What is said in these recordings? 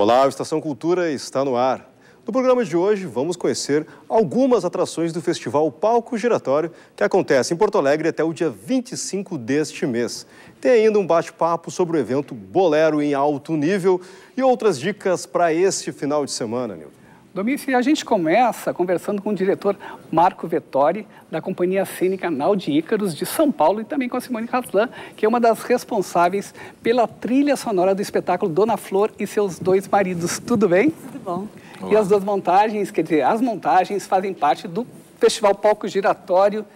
Olá, a Estação Cultura está no ar. No programa de hoje, vamos conhecer algumas atrações do Festival Palco Giratório, que acontece em Porto Alegre até o dia 25 deste mês. Tem ainda um bate-papo sobre o evento Bolero em Alto Nível e outras dicas para este final de semana, Nilton. Domício, a gente começa conversando com o diretor Marco Vettori, da Companhia Cênica Nau de Ícaros, de São Paulo, e também com a Simone Caslan, que é uma das responsáveis pela trilha sonora do espetáculo Dona Flor e seus dois maridos. Tudo bem? Tudo bom. E as duas montagens, quer dizer, as montagens fazem parte do Festival Palco Giratório.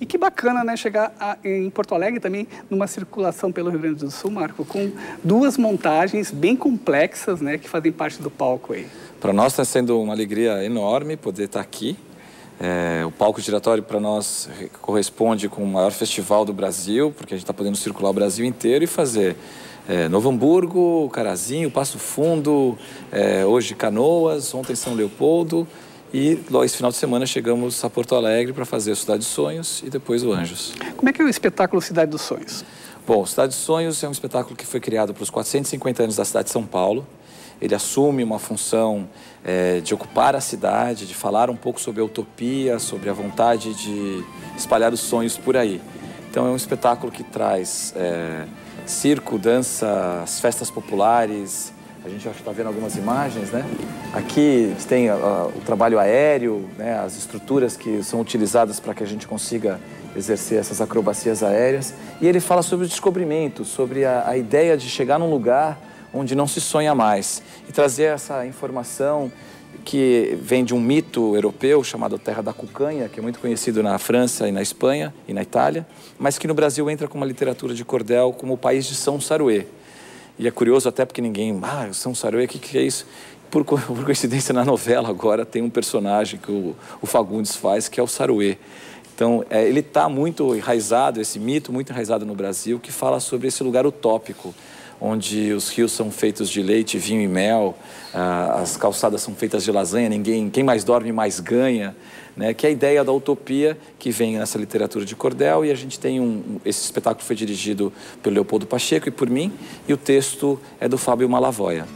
E que bacana, né, chegar a, em Porto Alegre também numa circulação pelo Rio Grande do Sul, Marco, com duas montagens bem complexas, né, que fazem parte do palco aí. Para nós está sendo uma alegria enorme poder estar aqui. É, o palco giratório para nós corresponde com o maior festival do Brasil, porque a gente está podendo circular o Brasil inteiro e fazer é, Novo Hamburgo, Carazinho, Passo Fundo, é, hoje Canoas, ontem São Leopoldo e esse final de semana chegamos a Porto Alegre para fazer a Cidade dos Sonhos e depois o Anjos. Como é que é o espetáculo Cidade dos Sonhos? Bom, Cidade dos Sonhos é um espetáculo que foi criado para os 450 anos da cidade de São Paulo ele assume uma função é, de ocupar a cidade, de falar um pouco sobre a utopia, sobre a vontade de espalhar os sonhos por aí. Então é um espetáculo que traz é, circo, dança, as festas populares. A gente está vendo algumas imagens, né? Aqui tem uh, o trabalho aéreo, né? as estruturas que são utilizadas para que a gente consiga exercer essas acrobacias aéreas. E ele fala sobre o descobrimento, sobre a, a ideia de chegar num lugar onde não se sonha mais. E trazer essa informação que vem de um mito europeu chamado Terra da Cucanha, que é muito conhecido na França e na Espanha e na Itália, mas que no Brasil entra com uma literatura de cordel como o país de São Saruê. E é curioso até porque ninguém, ah, São Saruê, o que, que é isso? Por, por, coincidência, na novela agora tem um personagem que o, o Fagundes faz, que é o Saruê. Então, é, ele está muito enraizado, esse mito muito enraizado no Brasil, que fala sobre esse lugar utópico, onde os rios são feitos de leite, vinho e mel, ah, as calçadas são feitas de lasanha, ninguém, quem mais dorme mais ganha, né? que é a ideia da utopia que vem nessa literatura de cordel e a gente tem um, esse espetáculo foi dirigido pelo Leopoldo Pacheco e por mim e o texto é do Fábio Malavoia.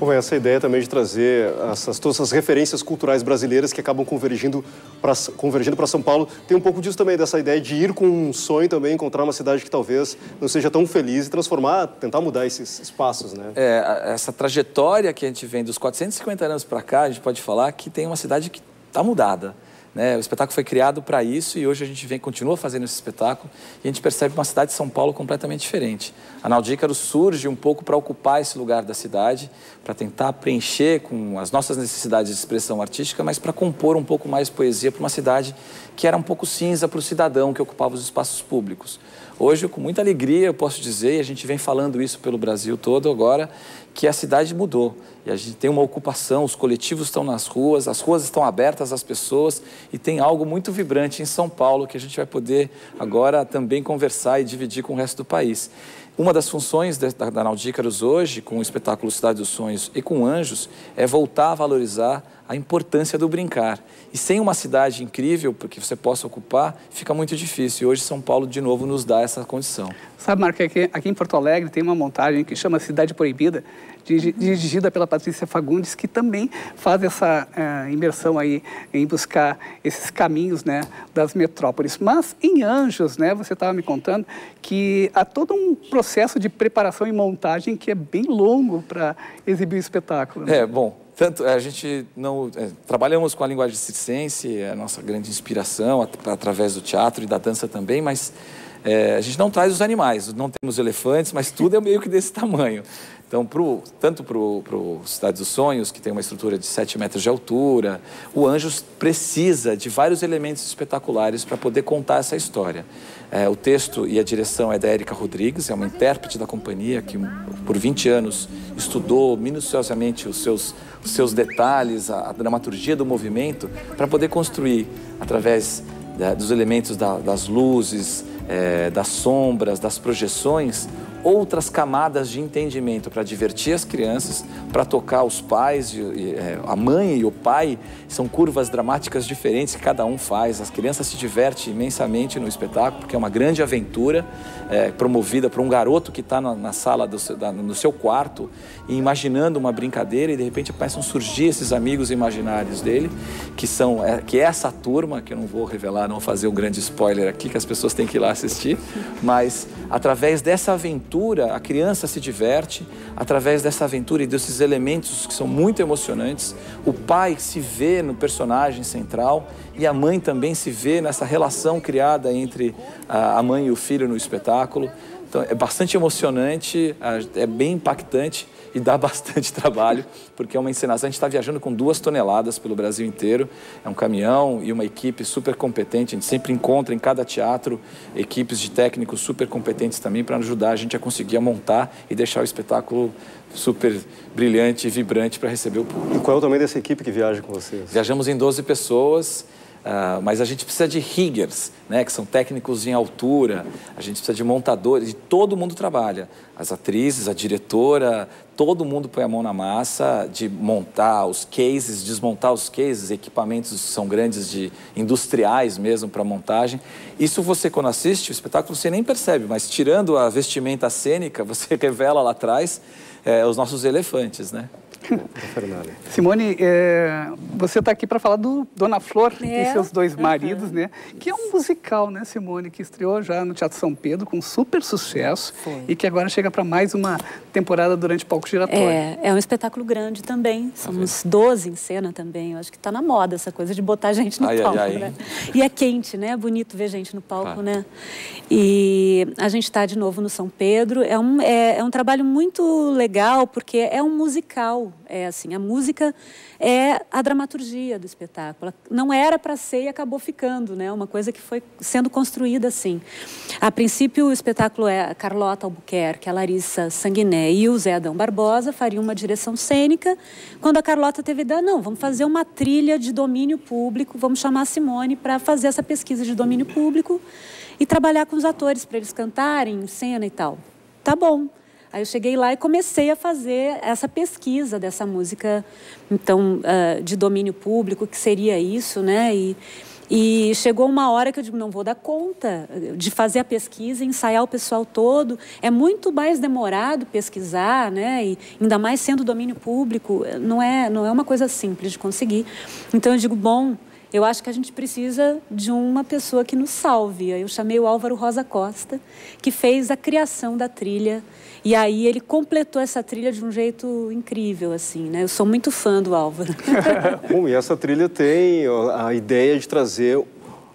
Bom, essa ideia também de trazer essas, todas essas referências culturais brasileiras que acabam convergindo para convergindo São Paulo. Tem um pouco disso também, dessa ideia de ir com um sonho também, encontrar uma cidade que talvez não seja tão feliz e transformar, tentar mudar esses espaços, né? É, essa trajetória que a gente vem dos 450 anos para cá, a gente pode falar que tem uma cidade que está mudada. Né? O espetáculo foi criado para isso e hoje a gente vem, continua fazendo esse espetáculo e a gente percebe uma cidade de São Paulo completamente diferente. A Naudícaro surge um pouco para ocupar esse lugar da cidade, para tentar preencher com as nossas necessidades de expressão artística, mas para compor um pouco mais poesia para uma cidade que era um pouco cinza para o cidadão que ocupava os espaços públicos. Hoje, com muita alegria, eu posso dizer, e a gente vem falando isso pelo Brasil todo agora, que a cidade mudou. E a gente tem uma ocupação, os coletivos estão nas ruas, as ruas estão abertas às pessoas e tem algo muito vibrante em São Paulo que a gente vai poder agora também conversar e dividir com o resto do país. Uma das funções da, Naudícaros hoje, com o espetáculo Cidade dos Sonhos e com Anjos, é voltar a valorizar a importância do brincar. E sem uma cidade incrível que você possa ocupar, fica muito difícil. E hoje São Paulo, de novo, nos dá essa condição. Sabe, Marco, aqui, aqui em Porto Alegre tem uma montagem que chama Cidade Proibida, dirigida pela Patrícia Fagundes, que também faz essa uh, imersão aí em buscar esses caminhos né, das metrópoles. Mas em Anjos, né, você estava me contando que há todo um processo de preparação e montagem que é bem longo para exibir o espetáculo. Né? É, bom, tanto a gente não é, trabalhamos com a linguagem circense, é a nossa grande inspiração at através do teatro e da dança também, mas é, a gente não traz os animais, não temos elefantes, mas tudo é meio que desse tamanho. Então, pro, tanto para o Cidade dos Sonhos, que tem uma estrutura de 7 metros de altura, o Anjos precisa de vários elementos espetaculares para poder contar essa história. É, o texto e a direção é da Érica Rodrigues, é uma intérprete da companhia que por 20 anos estudou minuciosamente os seus, os seus detalhes, a, a dramaturgia do movimento, para poder construir, através da, dos elementos da, das luzes, é, das sombras, das projeções, outras camadas de entendimento para divertir as crianças, para tocar os pais, é, a mãe e o pai. São curvas dramáticas diferentes que cada um faz. As crianças se divertem imensamente no espetáculo, porque é uma grande aventura é, promovida por um garoto que está na, na, sala, do, da, no seu quarto, e imaginando uma brincadeira, e de repente começam a surgir esses amigos imaginários dele, que são é, que é essa turma, que eu não vou revelar, não vou fazer um grande spoiler aqui, que as pessoas têm que ir lá assistir, mas através dessa aventura, a criança se diverte, através dessa aventura e desses elementos que são muito emocionantes, o pai se vê no personagem central e a mãe também se vê nessa relação criada entre a mãe e o filho no espetáculo. Então é bastante emocionante, é bem impactante e dá bastante trabalho, porque é uma encenação. A gente está viajando com duas toneladas pelo Brasil inteiro. É um caminhão e uma equipe super competente. A gente sempre encontra em cada teatro equipes de técnicos super competentes também para ajudar a gente a conseguir a montar e deixar o espetáculo super brilhante e vibrante para receber o público. E qual é o tamanho dessa equipe que viaja com vocês? Viajamos em 12 pessoas. Uh, mas a gente precisa de riggers, né, que são técnicos em altura, a gente precisa de montadores, e todo mundo trabalha. As atrizes, a diretora, todo mundo põe a mão na massa de montar os cases, desmontar os cases, equipamentos são grandes de industriais mesmo para montagem. Isso você quando assiste o espetáculo você nem percebe, mas tirando a vestimenta cênica, você revela lá atrás é, os nossos elefantes, né? Simone, é, você está aqui para falar do Dona Flor é. e seus dois maridos, uhum. né? Que é um musical, né, Simone, que estreou já no Teatro São Pedro com super sucesso Foi. e que agora chega para mais uma temporada durante palco giratório. É, é um espetáculo grande também. Somos 12 em cena também. Eu acho que está na moda essa coisa de botar gente no ai, palco, ai, ai. né? E é quente, né? É bonito ver gente no palco, né? E a gente está de novo no São Pedro. É um, é, é um trabalho muito legal porque é um musical é assim, a música é a dramaturgia do espetáculo. Não era para ser e acabou ficando, né? Uma coisa que foi sendo construída assim. A princípio, o espetáculo é Carlota Albuquerque, a Larissa Sanguiné e o Zé Adão Barbosa fariam uma direção cênica. Quando a Carlota teve ideia, não, vamos fazer uma trilha de domínio público, vamos chamar a Simone para fazer essa pesquisa de domínio público e trabalhar com os atores para eles cantarem em cena e tal. Tá bom. Aí eu cheguei lá e comecei a fazer essa pesquisa dessa música, então, uh, de domínio público, que seria isso, né? E, e chegou uma hora que eu digo, não vou dar conta de fazer a pesquisa, ensaiar o pessoal todo. É muito mais demorado pesquisar, né? E ainda mais sendo domínio público, não é, não é uma coisa simples de conseguir. Então eu digo, bom, eu acho que a gente precisa de uma pessoa que nos salve. Eu chamei o Álvaro Rosa Costa, que fez a criação da trilha e aí ele completou essa trilha de um jeito incrível, assim, né? Eu sou muito fã do Álvaro. Bom, e essa trilha tem a ideia de trazer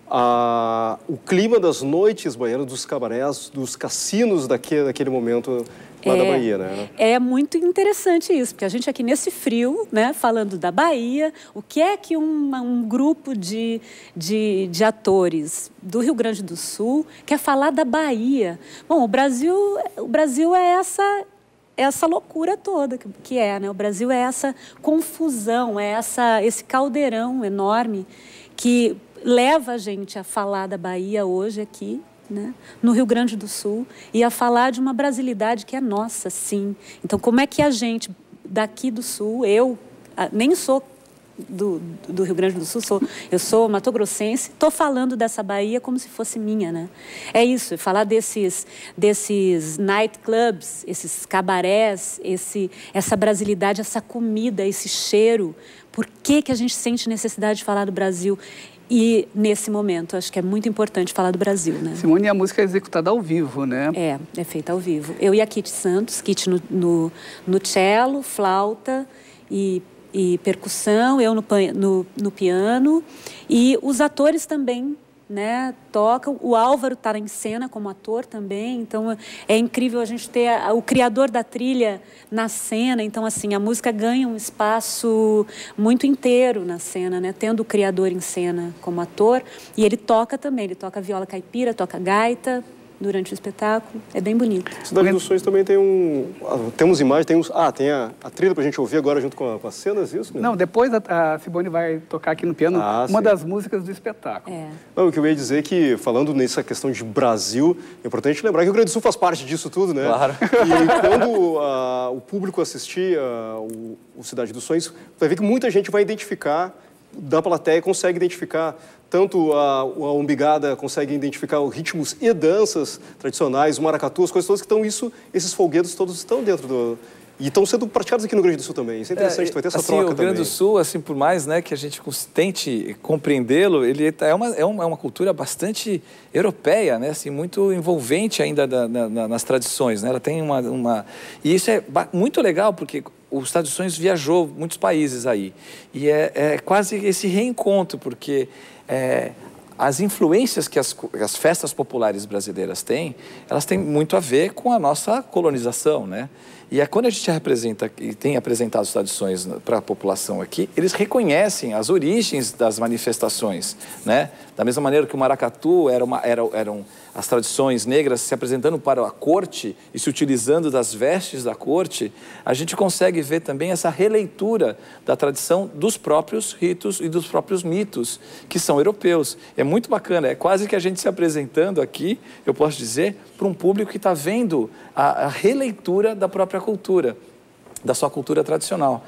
a, o clima das noites baianas, dos cabarés, dos cassinos daquele, daquele momento lá é, da Bahia, né? É muito interessante isso, porque a gente aqui nesse frio, né, falando da Bahia, o que é que um, um grupo de, de, de atores do Rio Grande do Sul quer falar da Bahia? Bom, o Brasil, o Brasil é essa essa loucura toda que é, né? O Brasil é essa confusão, é essa esse caldeirão enorme que leva a gente a falar da Bahia hoje aqui né, no Rio Grande do Sul e a falar de uma brasilidade que é nossa, sim. Então, como é que a gente daqui do Sul, eu nem sou do, do Rio Grande do Sul, sou, eu sou matogrossense, estou falando dessa Bahia como se fosse minha, né? É isso, falar desses, desses nightclubs, esses cabarés, esse, essa brasilidade, essa comida, esse cheiro. Por que, que a gente sente necessidade de falar do Brasil? E nesse momento, acho que é muito importante falar do Brasil, né? Simone, a música é executada ao vivo, né? É, é feita ao vivo. Eu e a Kitty Santos, Kitty no, no, no cello, flauta e, e percussão, eu no, no, no piano. E os atores também né, tocam. O Álvaro está em cena como ator também, então é incrível a gente ter a, o criador da trilha na cena. Então, assim, a música ganha um espaço muito inteiro na cena, né, tendo o criador em cena como ator. E ele toca também, ele toca viola caipira, toca gaita, durante o espetáculo. É bem bonito. Cidade dos Sonhos também tem um... Ah, temos imagens, tem uns... Ah, tem a, a trilha para a gente ouvir agora junto com, a, com as cenas, isso? Né? Não, depois a, a Simone vai tocar aqui no piano ah, uma sim. das músicas do espetáculo. É. Não, o que eu ia dizer é que, falando nessa questão de Brasil, é importante lembrar que o Rio Grande do Sul faz parte disso tudo, né? Claro. E quando uh, o público assistir uh, o, o Cidade dos Sonhos, vai ver que muita gente vai identificar da plateia consegue identificar tanto a, a umbigada consegue identificar os ritmos e danças tradicionais, o maracatu, as coisas todas que estão isso, esses folguedos todos estão dentro do e estão sendo praticados aqui no Rio Grande do Sul também. Isso é interessante, é, vai ter essa assim, troca também. O Rio Grande do Sul, assim, por mais né, que a gente tente compreendê-lo, ele é uma, é uma, é uma cultura bastante europeia, né, assim, muito envolvente ainda da, na, nas tradições. Né? Ela tem uma, uma... E isso é muito legal, porque o Estado de Sonhos viajou muitos países aí. E é, é quase esse reencontro, porque é, as influências que as, as, festas populares brasileiras têm, elas têm muito a ver com a nossa colonização, né? E é quando a gente representa e tem apresentado as tradições para a população aqui, eles reconhecem as origens das manifestações, né? Da mesma maneira que o maracatu era uma, era, eram as tradições negras se apresentando para a corte e se utilizando das vestes da corte, a gente consegue ver também essa releitura da tradição dos próprios ritos e dos próprios mitos que são europeus. É muito bacana, é quase que a gente se apresentando aqui, eu posso dizer, para um público que está vendo a, a releitura da própria cultura, da sua cultura tradicional.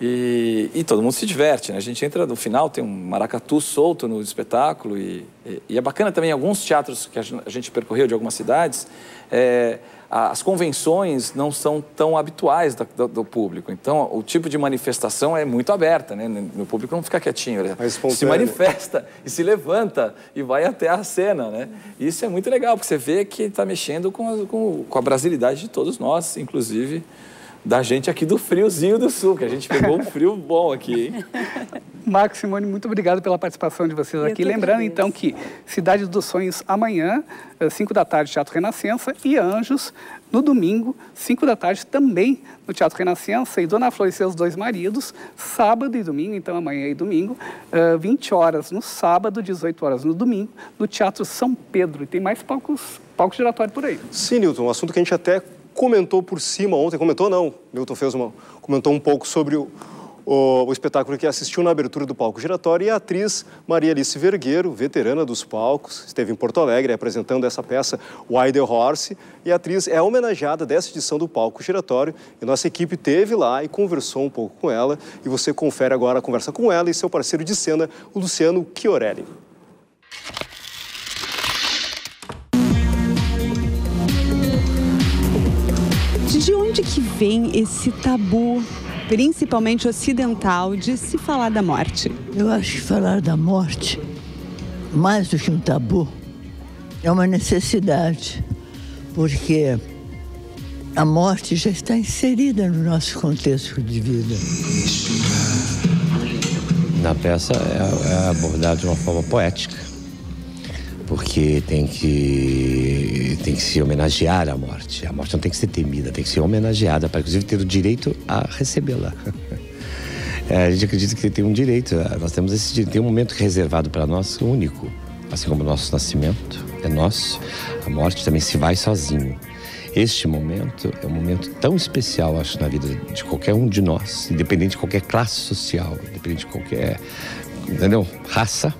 E, e, todo mundo se diverte, né? A gente entra no final, tem um maracatu solto no espetáculo e, e, e é bacana também alguns teatros que a gente percorreu de algumas cidades, é, as convenções não são tão habituais do, do, do, público. Então, o tipo de manifestação é muito aberta, né? O público não fica quietinho, ele se manifesta e se levanta e vai até a cena, né? Isso é muito legal, porque você vê que está mexendo com a, com, com a brasilidade de todos nós, inclusive da gente aqui do friozinho do sul, que a gente pegou um frio bom aqui, hein? Marcos Simone, muito obrigado pela participação de vocês aqui. Lembrando, então, que Cidade dos Sonhos amanhã, 5 da tarde, Teatro Renascença, e Anjos, no domingo, 5 da tarde, também no Teatro Renascença, e Dona Flor e seus dois maridos, sábado e domingo, então amanhã e domingo, 20 horas no sábado, 18 horas no domingo, no Teatro São Pedro. E tem mais palcos, palcos giratórios por aí. Sim, Nilton, um assunto que a gente até comentou por cima ontem, comentou não, Milton fez uma, comentou um pouco sobre o, o, o, espetáculo que assistiu na abertura do palco giratório e a atriz Maria Alice Vergueiro, veterana dos palcos, esteve em Porto Alegre apresentando essa peça the Horse e a atriz é homenageada dessa edição do palco giratório e nossa equipe teve lá e conversou um pouco com ela e você confere agora a conversa com ela e seu parceiro de cena, o Luciano Chiorelli. De onde que vem esse tabu, principalmente ocidental, de se falar da morte? Eu acho que falar da morte, mais do que um tabu, é uma necessidade, porque a morte já está inserida no nosso contexto de vida. Na peça é, é abordado de uma forma poética porque tem que, tem que se homenagear a morte. A morte não tem que ser temida, tem que ser homenageada, para inclusive ter o direito a recebê-la. É, a gente acredita que tem um direito, nós temos esse direito, tem um momento reservado para nós único, assim como o nosso nascimento é nosso, a morte também se vai sozinho. Este momento é um momento tão especial, acho, na vida de qualquer um de nós, independente de qualquer classe social, independente de qualquer, entendeu? Raça,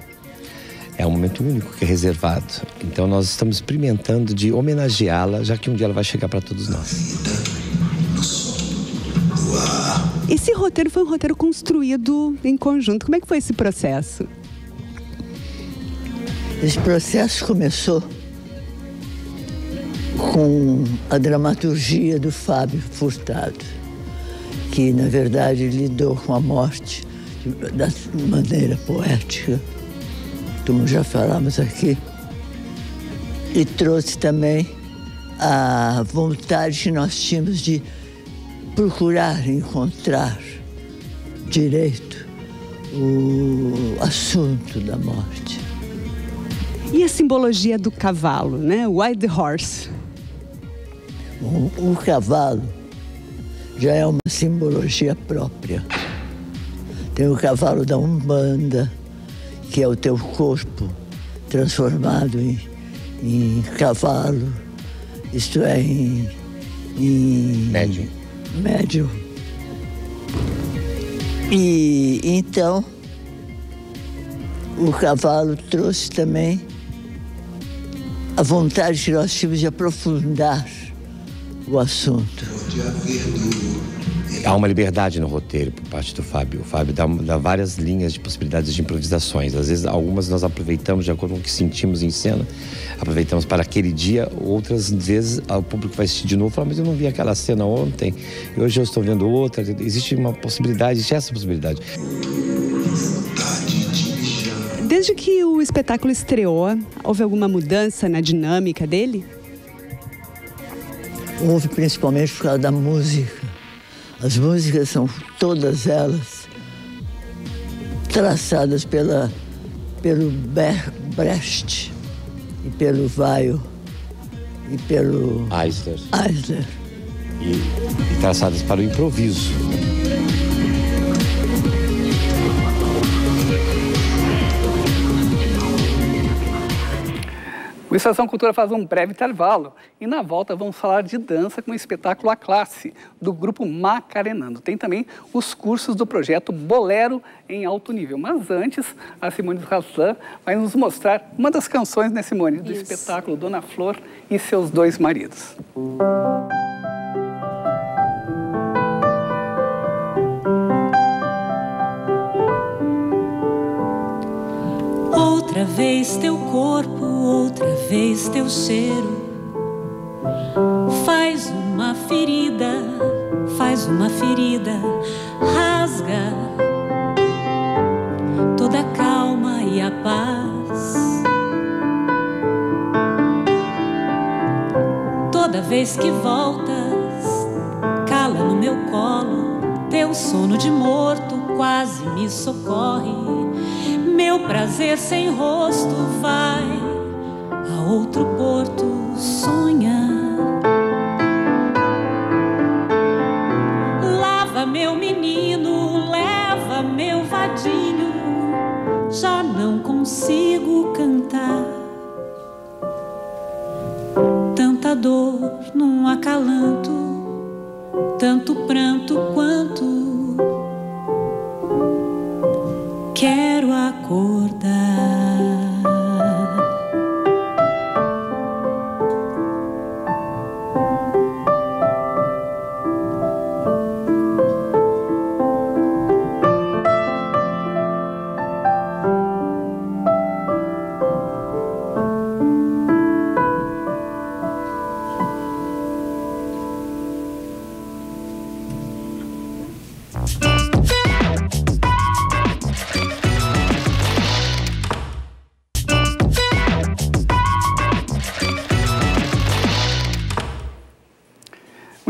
é um momento único que é reservado. Então nós estamos experimentando de homenageá-la, já que um dia ela vai chegar para todos nós. Esse roteiro foi um roteiro construído em conjunto. Como é que foi esse processo? Esse processo começou com a dramaturgia do Fábio Furtado, que na verdade lidou com a morte da maneira poética como já falamos aqui, e trouxe também a vontade que nós tínhamos de procurar encontrar direito o assunto da morte. E a simbologia do cavalo, né? Why the horse? O, o cavalo já é uma simbologia própria. Tem o cavalo da Umbanda, que é o teu corpo transformado em, em cavalo, isto é, em, em médio. médio. E então o cavalo trouxe também a vontade que nós tínhamos de aprofundar o assunto. Há uma liberdade no roteiro por parte do Fábio. O Fábio dá, dá, várias linhas de possibilidades de improvisações. Às vezes, algumas nós aproveitamos de acordo com o que sentimos em cena, aproveitamos para aquele dia. Outras vezes, o público vai assistir de novo e fala: Mas eu não vi aquela cena ontem, e hoje eu estou vendo outra. Existe uma possibilidade, existe essa possibilidade. Desde que o espetáculo estreou, houve alguma mudança na dinâmica dele? Houve principalmente por causa da música. As músicas são todas elas traçadas pela, pelo Brecht e pelo Weil e pelo Eisler. Eisler. E, e traçadas para o improviso. Estação Cultura faz um breve intervalo e na volta vamos falar de dança com o espetáculo A Classe, do grupo Macarenando. Tem também os cursos do projeto Bolero em alto nível. Mas antes, a Simone Raslan vai nos mostrar uma das canções, né, Simone, do Isso. espetáculo Dona Flor e seus dois maridos. Outra vez teu corpo, outra vez teu cheiro. Faz uma ferida, faz uma ferida, rasga toda a calma e a paz. Toda vez que voltas, cala no meu colo, teu sono de morto quase me socorre meu prazer sem rosto vai outro porto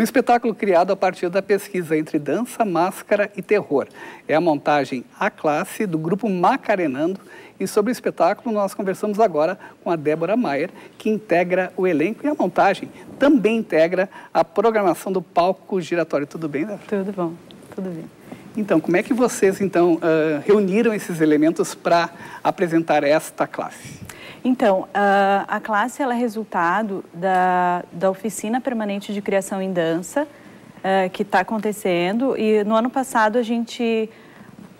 espetáculo criado a partir da pesquisa entre dança, máscara e terror. É a montagem A Classe, do grupo Macarenando. E sobre o espetáculo, nós conversamos agora com a Débora Maier, que integra o elenco e a montagem também integra a programação do palco giratório. Tudo bem, Débora? Tudo bom, tudo bem. Então, como é que vocês então uh, reuniram esses elementos para apresentar esta classe? Então, a, classe é resultado da, da oficina permanente de criação em dança uh, que está acontecendo e no ano passado a gente,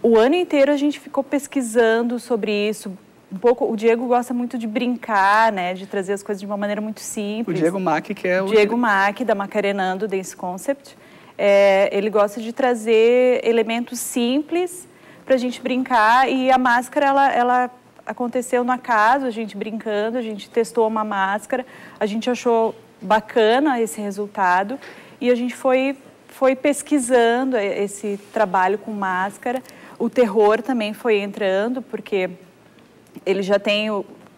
o ano inteiro a gente ficou pesquisando sobre isso, um pouco, o Diego gosta muito de brincar, né, de trazer as coisas de uma maneira muito simples. O Diego Mack, que é o... Diego Mack, da Macarenando Dance Concept. É, ele gosta de trazer elementos simples para a gente brincar e a máscara, ela, ela aconteceu no acaso, a gente brincando, a gente testou uma máscara, a gente achou bacana esse resultado e a gente foi, foi pesquisando esse trabalho com máscara. O terror também foi entrando, porque ele já tem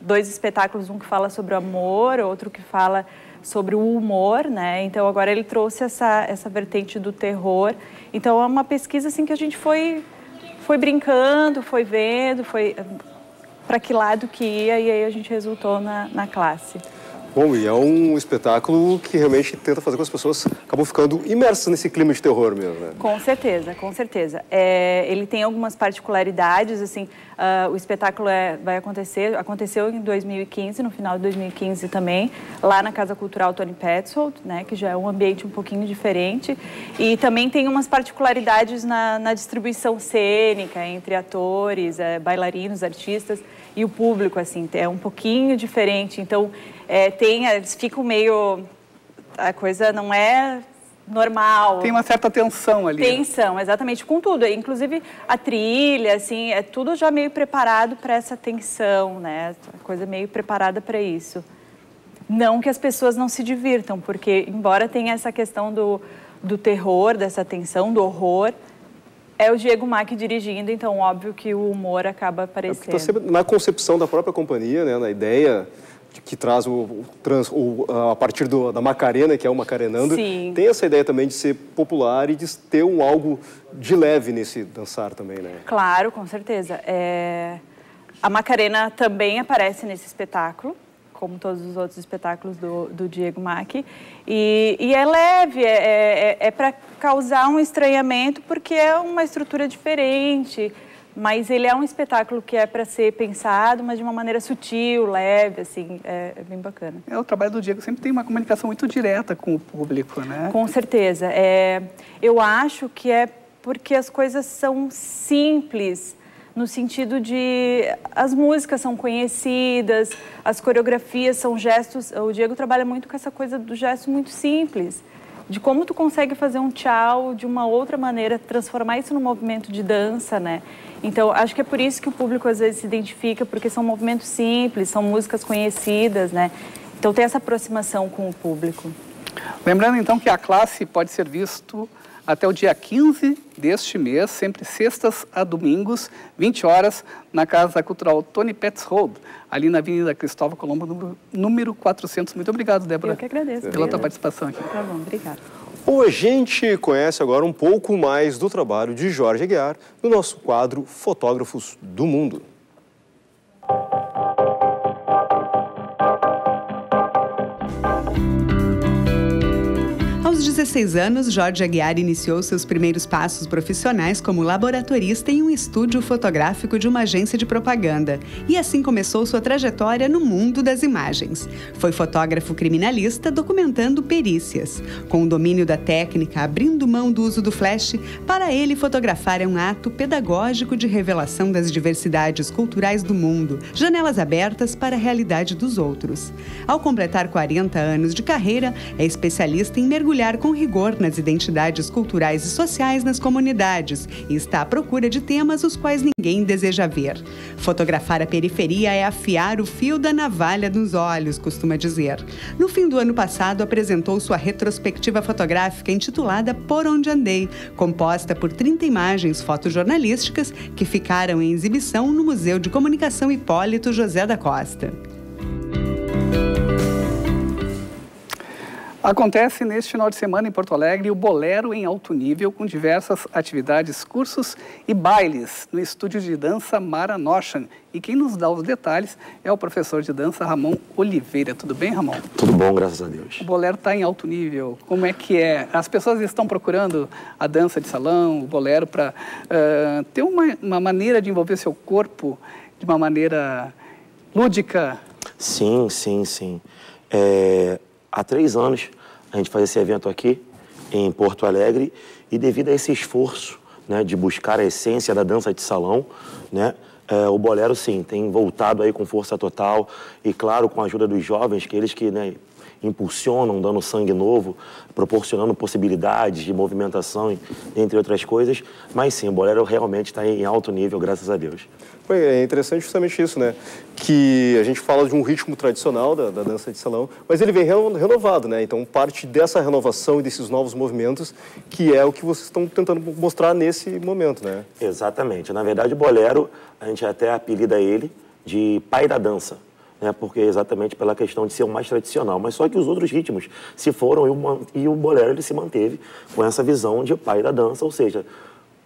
dois espetáculos, um que fala sobre o amor, outro que fala sobre o humor, né? Então agora ele trouxe essa essa vertente do terror. Então é uma pesquisa assim que a gente foi foi brincando, foi vendo, foi para que lado que ia e aí a gente resultou na, na classe. Bom, e é um espetáculo que realmente tenta fazer com que as pessoas acabam ficando imersas nesse clima de terror mesmo, né? Com certeza, com certeza. É, ele tem algumas particularidades, assim, uh, o espetáculo é, vai acontecer, aconteceu em 2015, no final de 2015 também, lá na Casa Cultural Tony Petzold, né, que já é um ambiente um pouquinho diferente, e também tem umas particularidades na, na distribuição cênica, entre atores, é, bailarinos, artistas, e o público, assim, é um pouquinho diferente. Então, é, tem, eles ficam meio. A coisa não é normal. Tem uma certa tensão ali. Tensão, exatamente, com tudo. Inclusive a trilha, assim, é tudo já meio preparado para essa tensão, né? A coisa meio preparada para isso. Não que as pessoas não se divirtam, porque embora tenha essa questão do, do terror, dessa tensão, do horror, é o Diego Mack dirigindo, então óbvio que o humor acaba aparecendo. É na concepção da própria companhia, né, na ideia que traz o, o, trans, o a partir do, da Macarena, que é o Macarenando, Sim. tem essa ideia também de ser popular e de ter um algo de leve nesse dançar também, né? Claro, com certeza. É... A Macarena também aparece nesse espetáculo como todos os outros espetáculos do, do Diego Mack. E, e é leve, é, é, é para causar um estranhamento, porque é uma estrutura diferente. Mas ele é um espetáculo que é para ser pensado, mas de uma maneira sutil, leve, assim, é, é, bem bacana. É, o trabalho do Diego sempre tem uma comunicação muito direta com o público, né? Com certeza. É, eu acho que é porque as coisas são simples, no sentido de as músicas são conhecidas, as coreografias são gestos. O Diego trabalha muito com essa coisa do gesto muito simples, de como tu consegue fazer um tchau de uma outra maneira, transformar isso num movimento de dança, né? Então, acho que é por isso que o público às vezes se identifica, porque são movimentos simples, são músicas conhecidas, né? Então tem essa aproximação com o público. Lembrando então que a classe pode ser visto até o dia 15 deste mês, sempre sextas a domingos, 20 horas, na Casa Cultural Tony Pets Road, ali na Avenida Cristóvão Colombo, número, número 400. Muito obrigado, Débora. Eu que agradeço. Pela tua participação aqui. Tá bom, obrigada. Bom, a gente conhece agora um pouco mais do trabalho de Jorge Aguiar no nosso quadro Fotógrafos do Mundo. 16 anos, Jorge Aguiar iniciou seus primeiros passos profissionais como laboratorista em um estúdio fotográfico de uma agência de propaganda. E assim começou sua trajetória no mundo das imagens. Foi fotógrafo criminalista documentando perícias. Com o domínio da técnica, abrindo mão do uso do flash, para ele fotografar é um ato pedagógico de revelação das diversidades culturais do mundo, janelas abertas para a realidade dos outros. Ao completar 40 anos de carreira, é especialista em mergulhar com com rigor nas identidades culturais e sociais nas comunidades e está à procura de temas os quais ninguém deseja ver. Fotografar a periferia é afiar o fio da navalha nos olhos, costuma dizer. No fim do ano passado, apresentou sua retrospectiva fotográfica intitulada Por Onde Andei, composta por 30 imagens fotojornalísticas que ficaram em exibição no Museu de Comunicação Hipólito José da Costa. Acontece neste final de semana em Porto Alegre o Bolero em Alto Nível, com diversas atividades, cursos e bailes no estúdio de dança Mara Noshan. E quem nos dá os detalhes é o professor de dança Ramon Oliveira. Tudo bem, Ramon? Tudo bom, graças a Deus. O Bolero está em alto nível. Como é que é? As pessoas estão procurando a dança de salão, o Bolero, para uh, ter uma, uma maneira de envolver seu corpo de uma maneira lúdica? Sim, sim, sim. É, há três anos a gente faz esse evento aqui em Porto Alegre e devido a esse esforço né, de buscar a essência da dança de salão, né, é, o Bolero, sim, tem voltado aí com força total e, claro, com a ajuda dos jovens, que eles que né, impulsionam, dando sangue novo, proporcionando possibilidades de movimentação, entre outras coisas. Mas sim, o bolero realmente está em alto nível, graças a Deus. É interessante justamente isso, né? Que a gente fala de um ritmo tradicional da, da dança de salão, mas ele vem renovado, né? Então, parte dessa renovação e desses novos movimentos que é o que vocês estão tentando mostrar nesse momento, né? Exatamente. Na verdade, o bolero, a gente até apelida ele de pai da dança né, porque exatamente pela questão de ser o mais tradicional. Mas só que os outros ritmos se foram e o, e o bolero ele se manteve com essa visão de pai da dança, ou seja,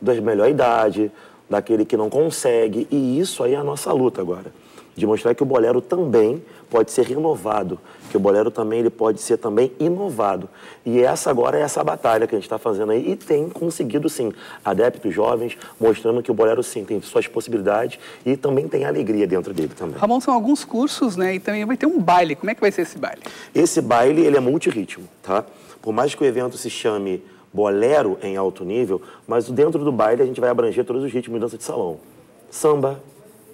da melhor idade, daquele que não consegue. E isso aí é a nossa luta agora. De mostrar que o bolero também pode ser renovado, que o bolero também ele pode ser também inovado. E essa agora é essa batalha que a gente está fazendo aí e tem conseguido sim adeptos jovens mostrando que o bolero sim tem suas possibilidades e também tem alegria dentro dele também. Ramon, são alguns cursos, né? E também vai ter um baile. Como é que vai ser esse baile? Esse baile ele é multiritmo, tá? Por mais que o evento se chame bolero em alto nível, mas dentro do baile a gente vai abranger todos os ritmos de dança de salão. Samba,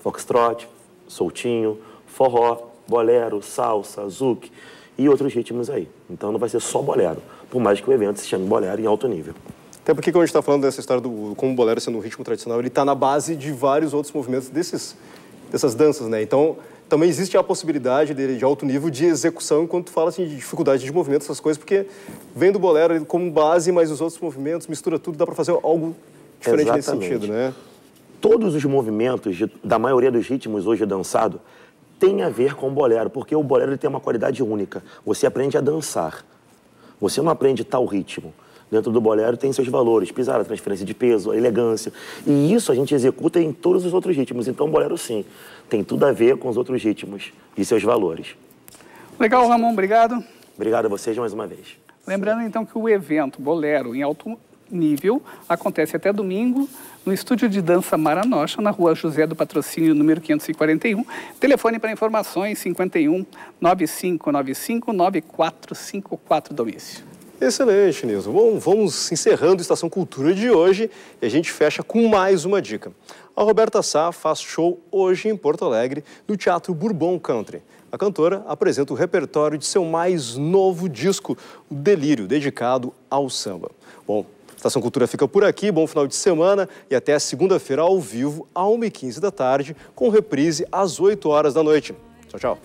foxtrot, soltinho, forró, bolero, salsa, zouk e outros ritmos aí. Então não vai ser só bolero, por mais que o evento se chame bolero em alto nível. Até porque quando a gente está falando dessa história do como o bolero sendo um ritmo tradicional, ele está na base de vários outros movimentos desses, dessas danças, né? Então também existe a possibilidade de, de alto nível de execução enquanto tu fala assim, de dificuldade de movimento, essas coisas, porque vem do bolero como base, mas os outros movimentos, mistura tudo, dá para fazer algo diferente Exatamente. nesse sentido, né? Todos os movimentos de, da maioria dos ritmos hoje dançado tem a ver com o bolero, porque o bolero ele tem uma qualidade única. Você aprende a dançar. Você não aprende tal ritmo. Dentro do bolero tem seus valores, pisar, a transferência de peso, a elegância. E isso a gente executa em todos os outros ritmos. Então o bolero sim tem tudo a ver com os outros ritmos e seus valores. Legal, Ramon, obrigado. Obrigado a vocês mais uma vez. Lembrando então que o evento Bolero em alto nível acontece até domingo no Estúdio de Dança Maranocha, na rua José do Patrocínio, número 541. Telefone para informações 51 9595 9454 domício. Excelente, Nilson. Bom, vamos encerrando a Estação Cultura de hoje e a gente fecha com mais uma dica. A Roberta Sá faz show hoje em Porto Alegre, no Teatro Bourbon Country. A cantora apresenta o repertório de seu mais novo disco, O Delírio, dedicado ao samba. Bom, Estação Cultura fica por aqui, bom final de semana e até segunda-feira ao vivo, às 1h15 da tarde, com reprise às 8 horas da noite. Tchau, tchau.